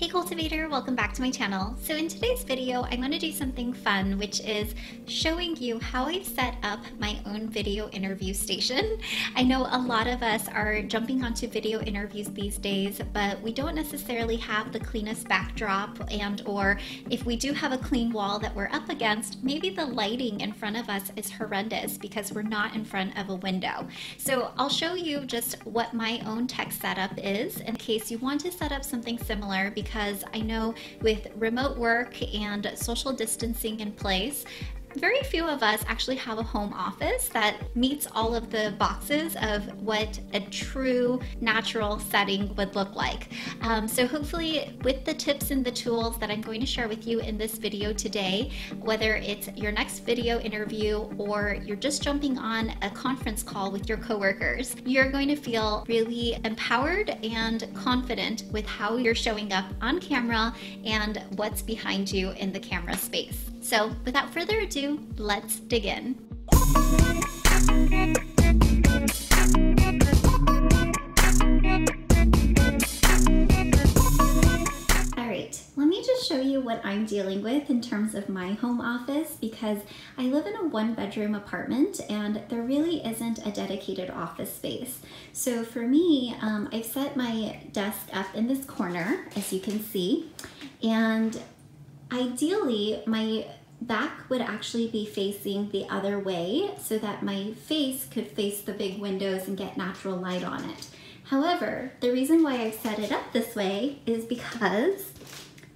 Hey cultivator, welcome back to my channel. So in today's video, I'm to do something fun, which is showing you how I've set up my own video interview station. I know a lot of us are jumping onto video interviews these days, but we don't necessarily have the cleanest backdrop and or if we do have a clean wall that we're up against, maybe the lighting in front of us is horrendous because we're not in front of a window. So I'll show you just what my own tech setup is in case you want to set up something similar because because I know with remote work and social distancing in place, very few of us actually have a home office that meets all of the boxes of what a true natural setting would look like. Um, so hopefully with the tips and the tools that I'm going to share with you in this video today, whether it's your next video interview or you're just jumping on a conference call with your coworkers, you're going to feel really empowered and confident with how you're showing up on camera and what's behind you in the camera space. So without further ado, let's dig in. Alright, let me just show you what I'm dealing with in terms of my home office because I live in a one bedroom apartment and there really isn't a dedicated office space. So for me, um, I've set my desk up in this corner, as you can see, and Ideally, my back would actually be facing the other way so that my face could face the big windows and get natural light on it. However, the reason why I've set it up this way is because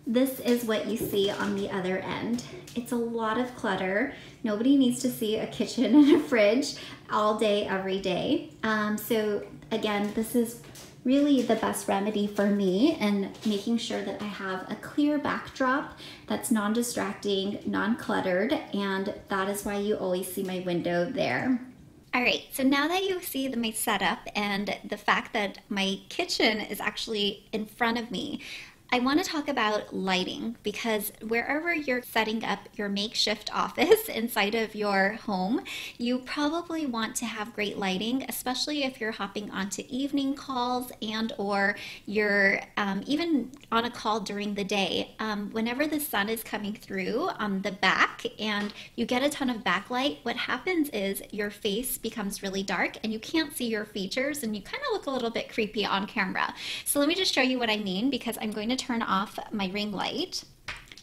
this is what you see on the other end. It's a lot of clutter. Nobody needs to see a kitchen and a fridge all day, every day. Um, so again, this is really the best remedy for me and making sure that I have a clear backdrop that's non-distracting, non-cluttered, and that is why you always see my window there. All right, so now that you see the, my setup and the fact that my kitchen is actually in front of me, I want to talk about lighting because wherever you're setting up your makeshift office inside of your home, you probably want to have great lighting, especially if you're hopping onto evening calls and or you're um, even on a call during the day. Um, whenever the sun is coming through on the back and you get a ton of backlight, what happens is your face becomes really dark and you can't see your features and you kind of look a little bit creepy on camera. So let me just show you what I mean because I'm going to turn off my ring light.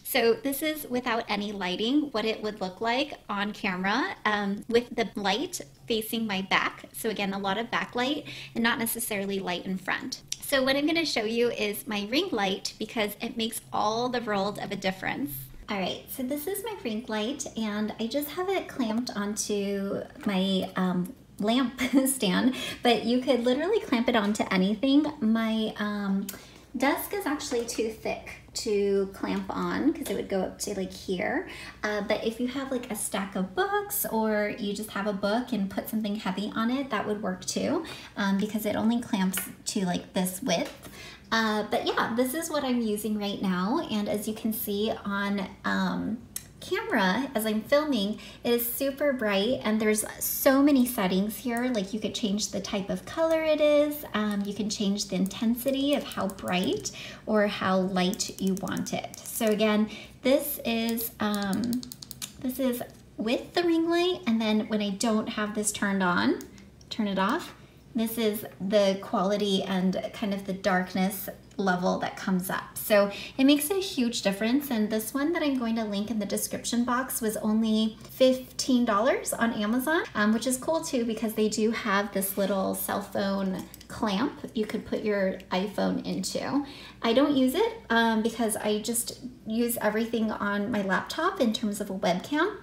So this is without any lighting, what it would look like on camera um, with the light facing my back. So again, a lot of backlight and not necessarily light in front. So what I'm gonna show you is my ring light because it makes all the world of a difference. All right, so this is my ring light and I just have it clamped onto my um, lamp stand, but you could literally clamp it onto anything. My um, Desk is actually too thick to clamp on because it would go up to like here. Uh, but if you have like a stack of books or you just have a book and put something heavy on it, that would work too um, because it only clamps to like this width. Uh, but yeah, this is what I'm using right now. And as you can see on um, camera as I'm filming it is super bright and there's so many settings here. Like you could change the type of color it is um, you can change the intensity of how bright or how light you want it. So again this is um, this is with the ring light and then when I don't have this turned on turn it off this is the quality and kind of the darkness level that comes up. So it makes a huge difference. And this one that I'm going to link in the description box was only $15 on Amazon, um, which is cool too because they do have this little cell phone clamp you could put your iPhone into. I don't use it um, because I just use everything on my laptop in terms of a webcam.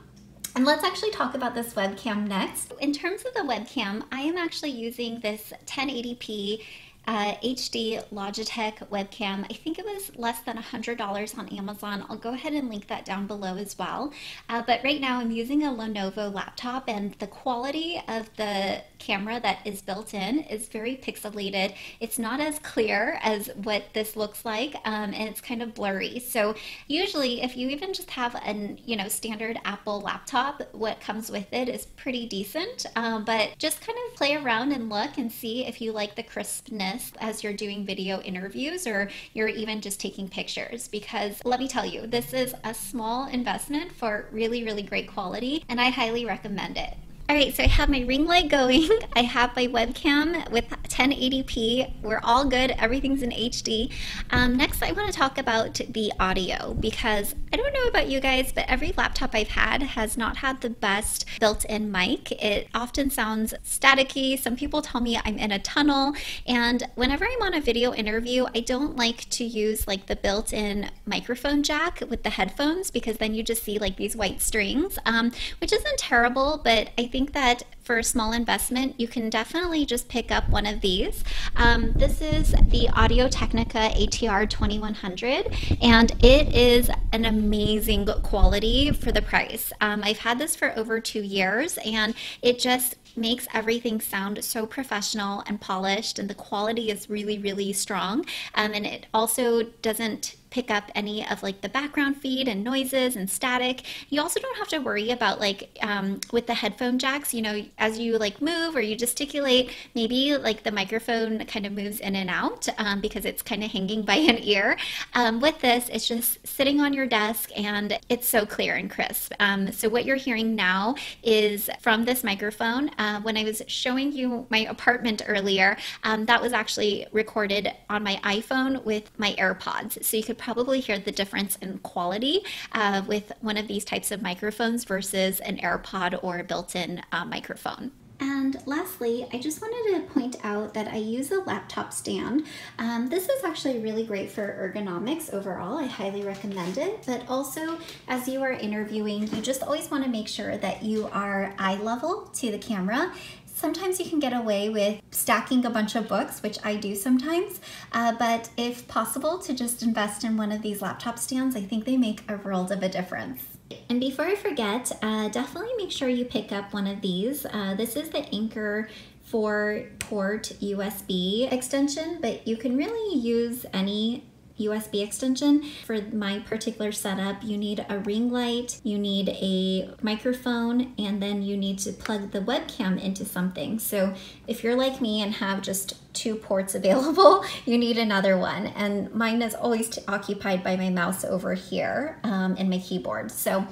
And let's actually talk about this webcam next. In terms of the webcam, I am actually using this 1080p uh, HD Logitech webcam. I think it was less than $100 on Amazon. I'll go ahead and link that down below as well. Uh, but right now I'm using a Lenovo laptop and the quality of the camera that is built in is very pixelated. It's not as clear as what this looks like um, and it's kind of blurry. So usually if you even just have a you know standard Apple laptop, what comes with it is pretty decent. Um, but just kind of play around and look and see if you like the crispness as you're doing video interviews or you're even just taking pictures because let me tell you, this is a small investment for really, really great quality and I highly recommend it. All right, so I have my ring light going. I have my webcam with 1080p. We're all good. Everything's in HD. Um, next, I want to talk about the audio because I don't know about you guys, but every laptop I've had has not had the best built-in mic. It often sounds staticky. Some people tell me I'm in a tunnel. And whenever I'm on a video interview, I don't like to use like the built-in microphone jack with the headphones because then you just see like these white strings, um, which isn't terrible, but I think think that for a small investment, you can definitely just pick up one of these. Um, this is the Audio Technica ATR 2100, and it is an amazing quality for the price. Um, I've had this for over two years, and it just makes everything sound so professional and polished, and the quality is really, really strong. Um, and it also doesn't pick up any of like the background feed and noises and static. You also don't have to worry about like um, with the headphone jacks, you know, as you like move or you gesticulate, maybe like the microphone kind of moves in and out um, because it's kind of hanging by an ear. Um, with this, it's just sitting on your desk and it's so clear and crisp. Um, so what you're hearing now is from this microphone. Uh, when I was showing you my apartment earlier, um, that was actually recorded on my iPhone with my AirPods. So you could probably hear the difference in quality uh, with one of these types of microphones versus an AirPod or a built-in uh, microphone. And lastly, I just wanted to point out that I use a laptop stand. Um, this is actually really great for ergonomics overall. I highly recommend it. But also, as you are interviewing, you just always want to make sure that you are eye level to the camera Sometimes you can get away with stacking a bunch of books, which I do sometimes, uh, but if possible to just invest in one of these laptop stands, I think they make a world of a difference. And before I forget, uh, definitely make sure you pick up one of these. Uh, this is the Anker 4 port USB extension, but you can really use any USB extension. For my particular setup, you need a ring light, you need a microphone, and then you need to plug the webcam into something. So if you're like me and have just two ports available, you need another one. And mine is always occupied by my mouse over here um, and my keyboard. So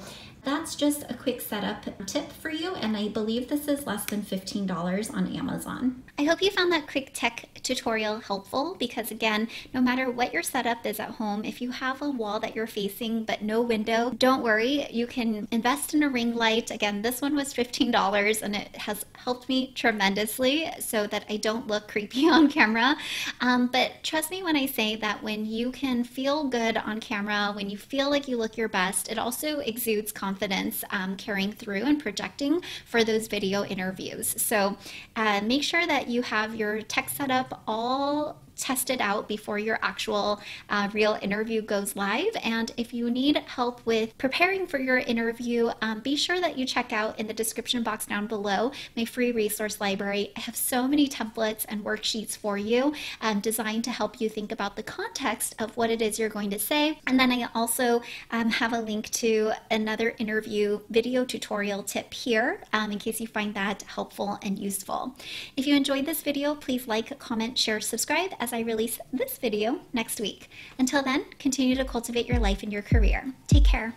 that's just a quick setup tip for you, and I believe this is less than $15 on Amazon. I hope you found that quick tech tutorial helpful because again, no matter what your setup is at home, if you have a wall that you're facing but no window, don't worry, you can invest in a ring light. Again, this one was $15 and it has helped me tremendously so that I don't look creepy on camera. Um, but trust me when I say that when you can feel good on camera, when you feel like you look your best, it also exudes confidence um, carrying through and projecting for those video interviews. So uh, make sure that you have your tech setup all test it out before your actual uh, real interview goes live. And if you need help with preparing for your interview, um, be sure that you check out in the description box down below my free resource library. I have so many templates and worksheets for you um, designed to help you think about the context of what it is you're going to say. And then I also um, have a link to another interview video tutorial tip here um, in case you find that helpful and useful. If you enjoyed this video, please like, comment, share, subscribe as I release this video next week. Until then, continue to cultivate your life and your career. Take care.